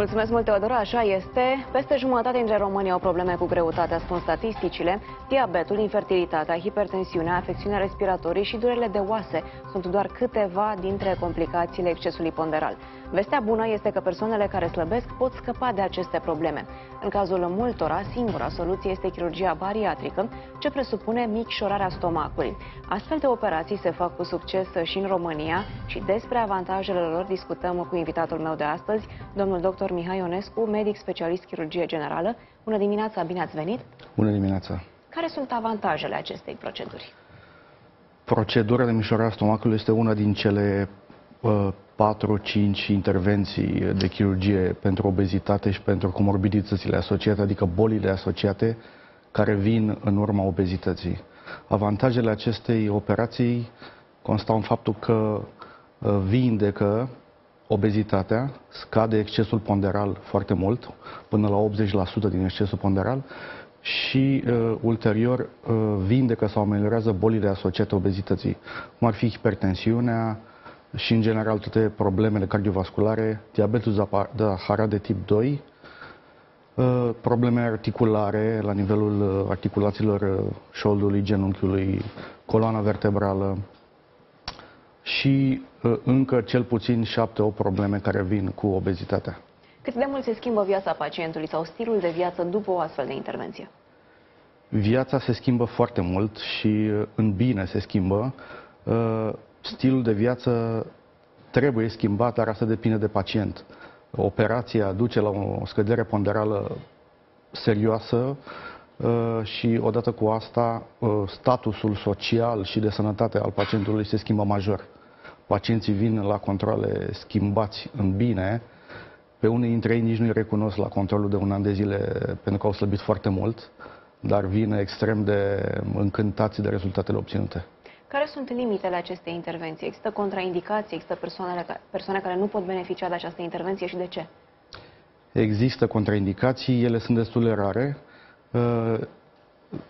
Mulțumesc mult, Teodora. Așa este. Peste jumătate dintre români au probleme cu greutatea, spun statisticile. Diabetul, infertilitatea, hipertensiunea, afecțiunea respiratorii și durerile de oase sunt doar câteva dintre complicațiile excesului ponderal. Vestea bună este că persoanele care slăbesc pot scăpa de aceste probleme. În cazul multora, singura soluție este chirurgia bariatrică, ce presupune micșorarea stomacului. Astfel de operații se fac cu succes și în România și despre avantajele lor discutăm cu invitatul meu de astăzi, domnul dr. Mihai Ionescu, medic specialist chirurgie generală. Bună dimineața, bine ați venit! Bună dimineața! Care sunt avantajele acestei proceduri? Procedura de mișorare a stomacului este una din cele uh, 4-5 intervenții de chirurgie pentru obezitate și pentru comorbiditățile asociate, adică bolile asociate care vin în urma obezității. Avantajele acestei operații constau în faptul că uh, vindecă obezitatea, scade excesul ponderal foarte mult, până la 80% din excesul ponderal și uh, ulterior uh, vindecă sau ameliorează bolile asociate obezității, cum ar fi hipertensiunea și în general toate problemele cardiovasculare, diabetul Zaharat de tip 2, uh, probleme articulare la nivelul uh, articulațiilor uh, șoldului, genunchiului, coloana vertebrală, și uh, încă cel puțin 7-8 probleme care vin cu obezitatea. Cât de mult se schimbă viața pacientului sau stilul de viață după o astfel de intervenție? Viața se schimbă foarte mult și uh, în bine se schimbă. Uh, stilul de viață trebuie schimbat, dar asta depinde de pacient. Operația duce la o scădere ponderală serioasă și odată cu asta statusul social și de sănătate al pacientului se schimbă major pacienții vin la controle schimbați în bine, pe unii dintre ei nici nu-i recunosc la controlul de un an de zile pentru că au slăbit foarte mult, dar vin extrem de încântați de rezultatele obținute. Care sunt limitele acestei intervenții? Există contraindicații? Există persoanele, persoane care nu pot beneficia de această intervenție și de ce? Există contraindicații, ele sunt destul de rare uh,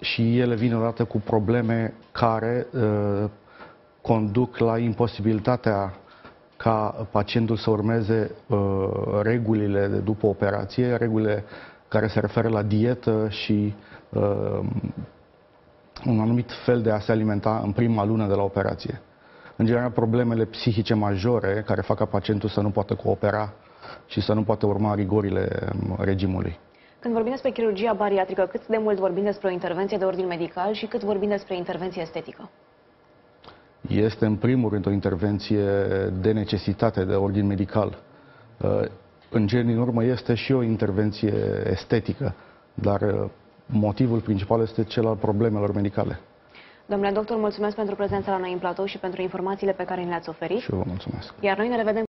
și ele vin odată cu probleme care uh, conduc la imposibilitatea ca pacientul să urmeze uh, regulile de după operație, regulile care se referă la dietă și uh, un anumit fel de a se alimenta în prima lună de la operație. În general, problemele psihice majore care fac ca pacientul să nu poată coopera și să nu poată urma rigorile um, regimului. Când vorbim despre chirurgia bariatrică, cât de mult vorbim despre o intervenție de ordin medical și cât vorbim despre intervenție estetică? este în primul rând o intervenție de necesitate, de ordin medical. Uh, în cel din urmă este și o intervenție estetică, dar uh, motivul principal este cel al problemelor medicale. Domnule doctor, mulțumesc pentru prezența la noi în platou și pentru informațiile pe care ni le-ați oferit. Și eu vă mulțumesc. Iar noi ne revedem